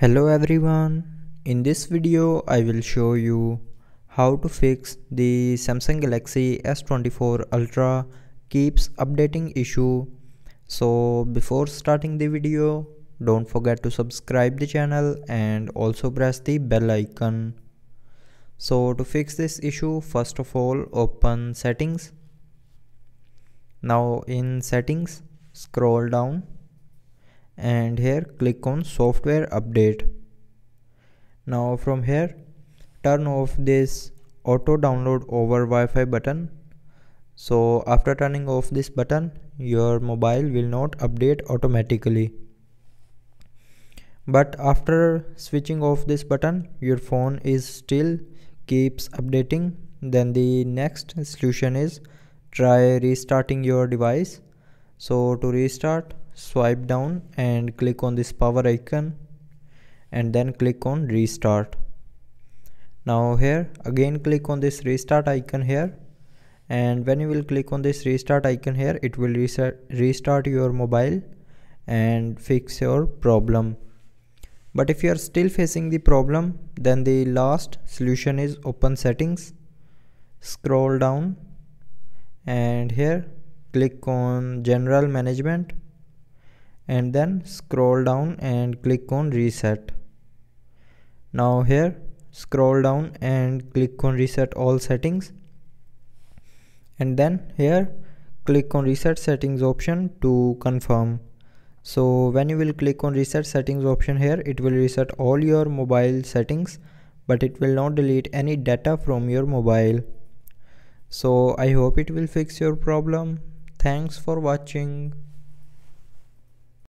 Hello everyone, in this video I will show you how to fix the Samsung Galaxy S24 Ultra keeps updating issue. So before starting the video, don't forget to subscribe the channel and also press the bell icon. So to fix this issue, first of all open settings. Now in settings, scroll down and here click on software update. Now from here turn off this auto download over Wi-Fi button. So after turning off this button your mobile will not update automatically. But after switching off this button your phone is still keeps updating. Then the next solution is try restarting your device. So to restart swipe down and click on this power icon and then click on restart. Now here again click on this restart icon here and when you will click on this restart icon here it will reset restart your mobile and fix your problem. But if you are still facing the problem then the last solution is open settings scroll down and here click on general management and then scroll down and click on reset. Now here scroll down and click on reset all settings. And then here click on reset settings option to confirm. So when you will click on reset settings option here it will reset all your mobile settings but it will not delete any data from your mobile. So i hope it will fix your problem. Thanks for watching